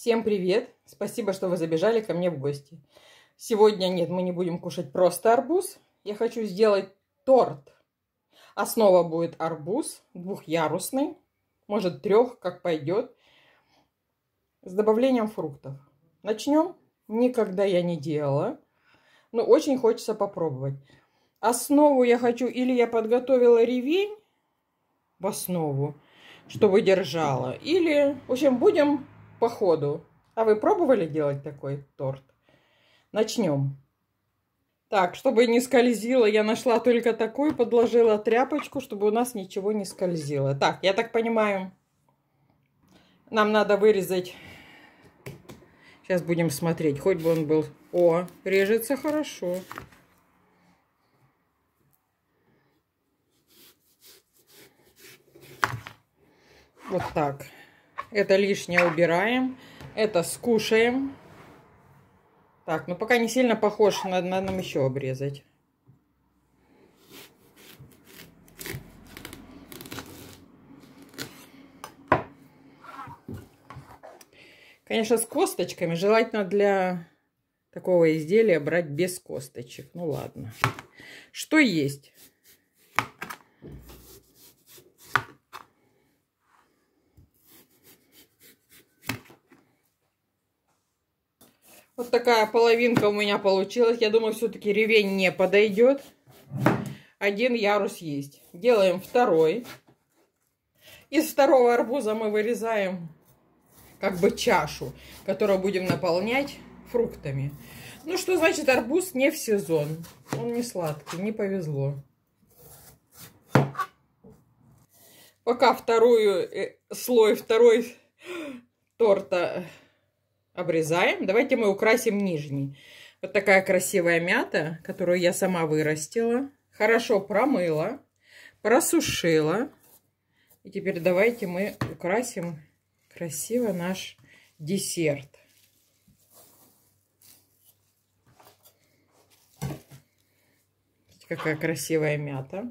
Всем привет! Спасибо, что вы забежали ко мне в гости. Сегодня нет, мы не будем кушать просто арбуз. Я хочу сделать торт. Основа будет арбуз двухъярусный, может трех, как пойдет, с добавлением фруктов. Начнем. Никогда я не делала, но очень хочется попробовать. Основу я хочу, или я подготовила ревень в основу, чтобы держала, или, в общем, будем по ходу. А вы пробовали делать такой торт? Начнем. Так, чтобы не скользило, я нашла только такую, подложила тряпочку, чтобы у нас ничего не скользило. Так, я так понимаю, нам надо вырезать. Сейчас будем смотреть, хоть бы он был... О, режется хорошо. Вот так. Это лишнее убираем. Это скушаем. Так, ну пока не сильно похож, надо, надо нам еще обрезать. Конечно, с косточками. Желательно для такого изделия брать без косточек. Ну ладно. Что есть? Вот такая половинка у меня получилась. Я думаю, все-таки ревень не подойдет. Один ярус есть. Делаем второй. Из второго арбуза мы вырезаем как бы чашу, которую будем наполнять фруктами. Ну, что значит арбуз не в сезон? Он не сладкий, не повезло. Пока вторую э, слой, второй торта обрезаем. Давайте мы украсим нижний. Вот такая красивая мята, которую я сама вырастила. Хорошо промыла, просушила. И теперь давайте мы украсим красиво наш десерт. Какая красивая мята.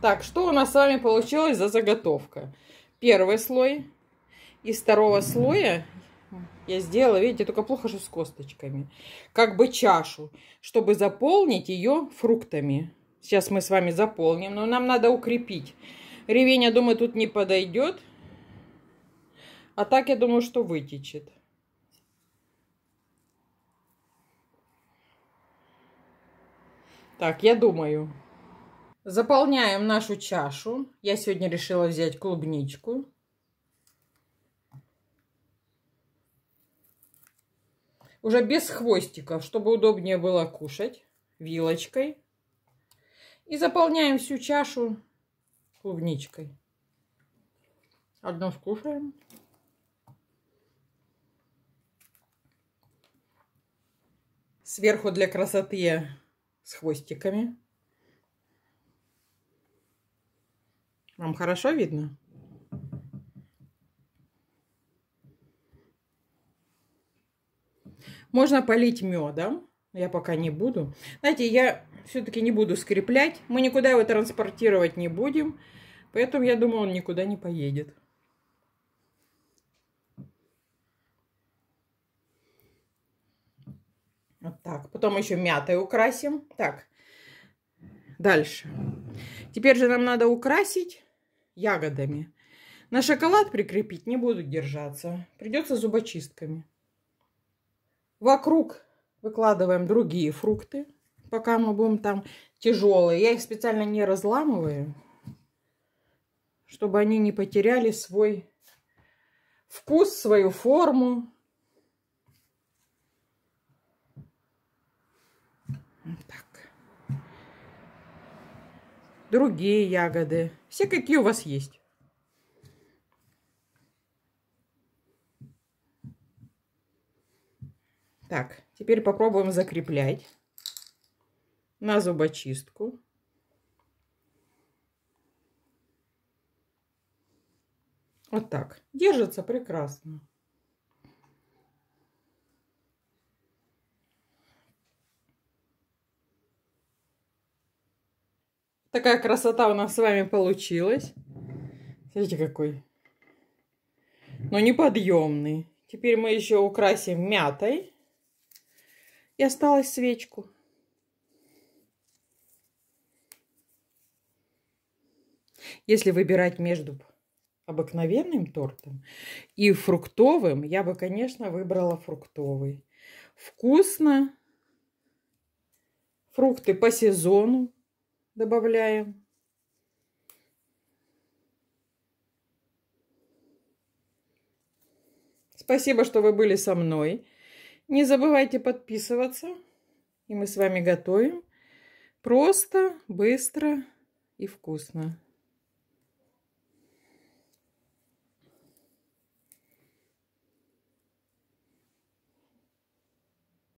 Так, что у нас с вами получилось за заготовка? Первый слой. Из второго слоя я сделала, видите, только плохо, что с косточками. Как бы чашу, чтобы заполнить ее фруктами. Сейчас мы с вами заполним, но нам надо укрепить. Ревень, я думаю, тут не подойдет. А так, я думаю, что вытечет. Так, я думаю. Заполняем нашу чашу. Я сегодня решила взять клубничку. Уже без хвостиков, чтобы удобнее было кушать вилочкой. И заполняем всю чашу клубничкой. Одну скушаем. Сверху для красоты с хвостиками. Вам хорошо видно? Можно полить медом. Я пока не буду. Знаете, я все-таки не буду скреплять. Мы никуда его транспортировать не будем. Поэтому я думаю, он никуда не поедет. Вот так. Потом еще мятой украсим. Так. Дальше. Теперь же нам надо украсить ягодами. На шоколад прикрепить не буду держаться. Придется зубочистками. Вокруг выкладываем другие фрукты, пока мы будем там тяжелые. Я их специально не разламываю, чтобы они не потеряли свой вкус, свою форму. Так. Другие ягоды. Все, какие у вас есть. Так, теперь попробуем закреплять на зубочистку. Вот так. Держится прекрасно. Такая красота у нас с вами получилась. Смотрите, какой. Но неподъемный. Теперь мы еще украсим мятой. И осталось свечку. Если выбирать между обыкновенным тортом и фруктовым, я бы, конечно, выбрала фруктовый. Вкусно. Фрукты по сезону добавляем. Спасибо, что вы были со мной. Не забывайте подписываться. И мы с вами готовим просто, быстро и вкусно.